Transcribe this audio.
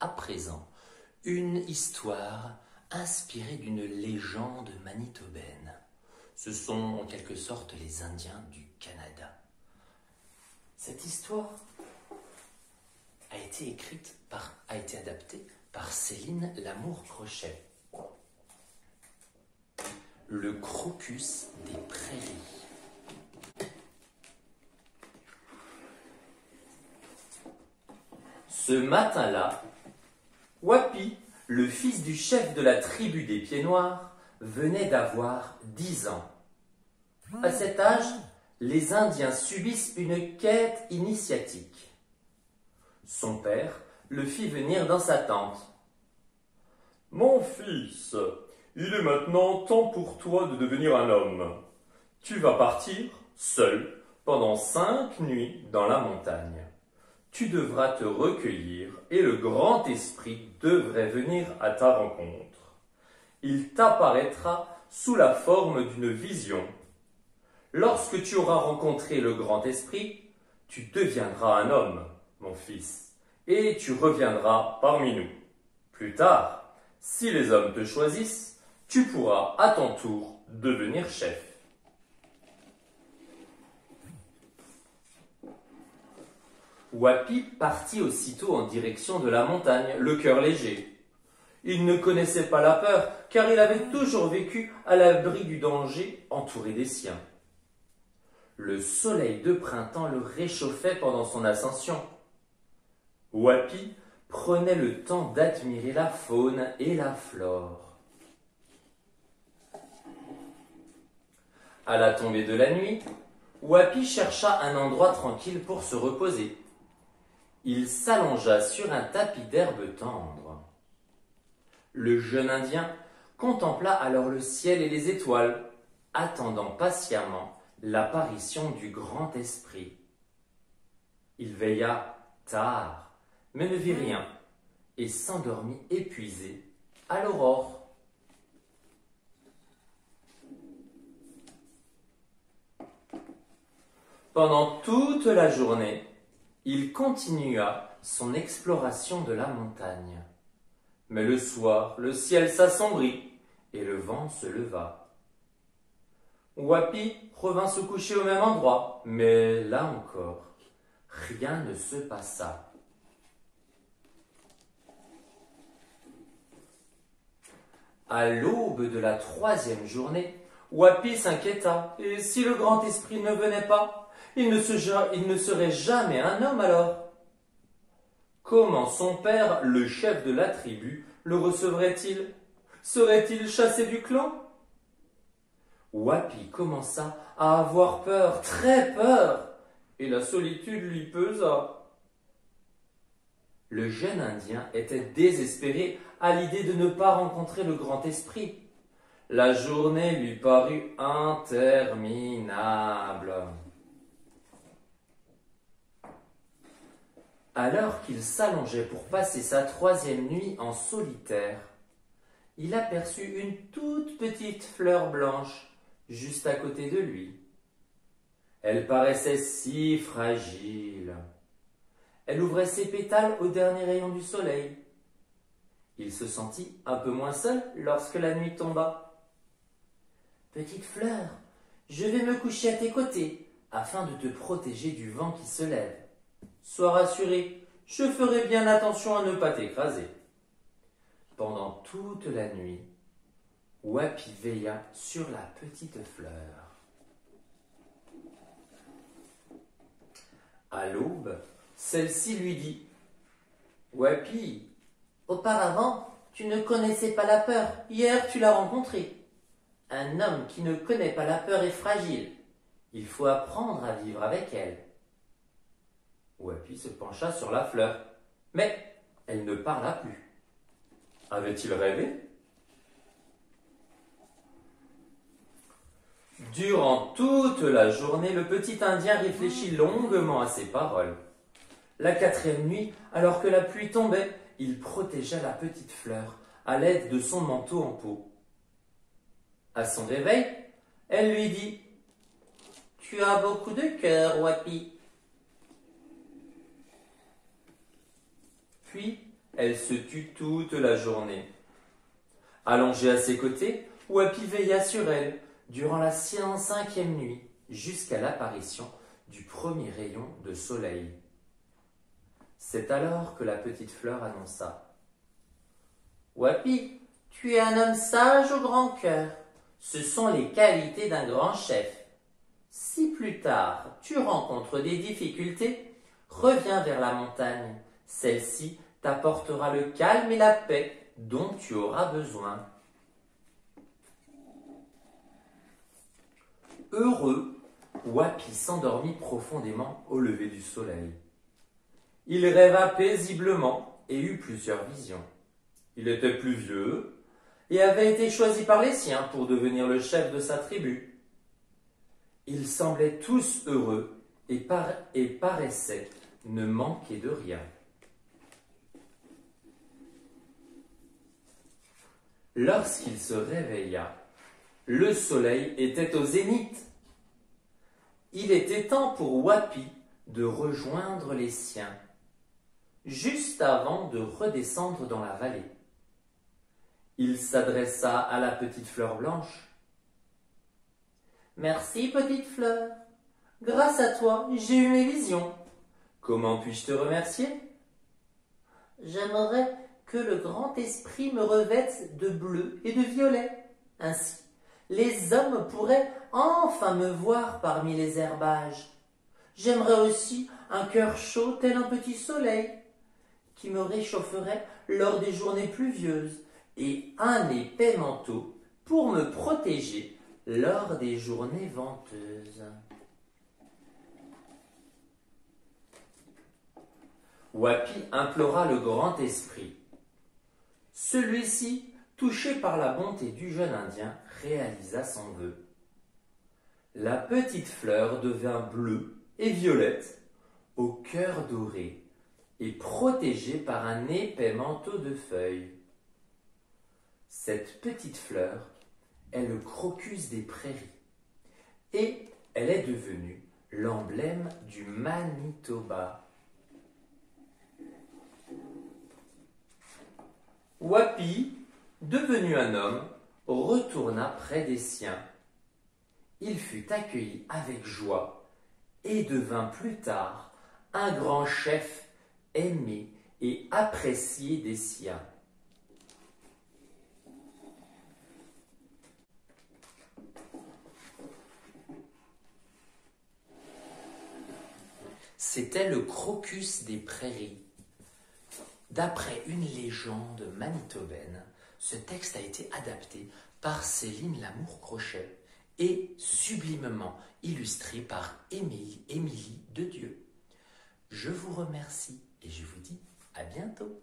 à présent une histoire inspirée d'une légende manitobaine. Ce sont en quelque sorte les Indiens du Canada. Cette histoire a été écrite par, a été adaptée par Céline Lamour-Crochet. Le crocus des prairies. Ce matin-là, Wapi, le fils du chef de la tribu des Pieds Noirs, venait d'avoir dix ans. À cet âge, les Indiens subissent une quête initiatique. Son père le fit venir dans sa tente. Mon fils, il est maintenant temps pour toi de devenir un homme. Tu vas partir seul pendant cinq nuits dans la montagne. Tu devras te recueillir et le grand esprit devrait venir à ta rencontre. Il t'apparaîtra sous la forme d'une vision. Lorsque tu auras rencontré le grand esprit, tu deviendras un homme, mon fils, et tu reviendras parmi nous. Plus tard, si les hommes te choisissent, tu pourras à ton tour devenir chef. Wapi partit aussitôt en direction de la montagne, le cœur léger. Il ne connaissait pas la peur, car il avait toujours vécu à l'abri du danger, entouré des siens. Le soleil de printemps le réchauffait pendant son ascension. Wapi prenait le temps d'admirer la faune et la flore. À la tombée de la nuit, Wapi chercha un endroit tranquille pour se reposer. Il s'allongea sur un tapis d'herbe tendre. Le jeune Indien contempla alors le ciel et les étoiles, attendant patiemment l'apparition du grand esprit. Il veilla tard, mais ne vit rien, et s'endormit épuisé à l'aurore. Pendant toute la journée, il continua son exploration de la montagne. Mais le soir, le ciel s'assombrit et le vent se leva. Wapi revint se coucher au même endroit, mais là encore, rien ne se passa. À l'aube de la troisième journée, Wapi s'inquiéta, et si le grand esprit ne venait pas, il ne, serait jamais un homme alors. Comment son père, le chef de la tribu, le recevrait-il? Serait-il chassé du clan? Wapi commença à avoir peur, très peur, et la solitude lui pesa. Le jeune Indien était désespéré à l'idée de ne pas rencontrer le grand esprit. La journée lui parut interminable. Alors qu'il s'allongeait pour passer sa troisième nuit en solitaire, il aperçut une toute petite fleur blanche juste à côté de lui. Elle paraissait si fragile. Elle ouvrait ses pétales au dernier rayon du soleil. Il se sentit un peu moins seul lorsque la nuit tomba. Petite fleur, je vais me coucher à tes côtés afin de te protéger du vent qui se lève. Sois rassuré, je ferai bien attention à ne pas t'écraser. Pendant toute la nuit, Wapi veilla sur la petite fleur. À l'aube, celle-ci lui dit Wapi, auparavant, tu ne connaissais pas la peur. Hier, tu l'as rencontré. Un homme qui ne connaît pas la peur est fragile. Il faut apprendre à vivre avec elle. Wapi se pencha sur la fleur, mais elle ne parla plus. Avait-il rêvé? Durant toute la journée, le petit Indien réfléchit longuement à ses paroles. La quatrième nuit, alors que la pluie tombait, il protégea la petite fleur à l'aide de son manteau en peau. À son réveil, elle lui dit Tu as beaucoup de cœur, Wapi. Elle se tut toute la journée. Allongée à ses côtés, Wapi veilla sur elle durant la cinquième nuit jusqu'à l'apparition du premier rayon de soleil. C'est alors que la petite fleur annonça Wapi, tu es un homme sage au grand cœur. Ce sont les qualités d'un grand chef. Si plus tard tu rencontres des difficultés, reviens vers la montagne. Celle-ci t'apportera le calme et la paix dont tu auras besoin. Heureux, Wapi s'endormit profondément au lever du soleil. Il rêva paisiblement et eut plusieurs visions. Il était plus vieux et avait été choisi par les siens pour devenir le chef de sa tribu. Ils semblaient tous heureux et, paraissaient ne manquer de rien. Lorsqu'il se réveilla, le soleil était au zénith. Il était temps pour Wapi de rejoindre les siens, juste avant de redescendre dans la vallée. Il s'adressa à la petite fleur blanche. Merci, petite fleur. Grâce à toi, j'ai eu mes visions. Comment puis-je te remercier? J'aimerais que le grand esprit me revête de bleu et de violet. Ainsi, les hommes pourraient enfin me voir parmi les herbages. J'aimerais aussi un cœur chaud tel un petit soleil, qui me réchaufferait lors des journées pluvieuses, et un épais manteau pour me protéger lors des journées venteuses. Wapi implora le grand esprit. Celui-ci, touché par la bonté du jeune Indien, réalisa son vœu. La petite fleur devint bleue et violette, au cœur doré, et protégée par un épais manteau de feuilles. Cette petite fleur est le crocus des prairies, et elle est devenue l'emblème du Manitoba. Wapi, devenu un homme, retourna près des siens. Il fut accueilli avec joie et devint plus tard un grand chef aimé et apprécié des siens. C'était le crocus des prairies. D'après une légende manitobaine, ce texte a été adapté par Céline Lamour-Crochet et sublimement illustré par Émilie, Émilie de Dieu. Je vous remercie et je vous dis à bientôt.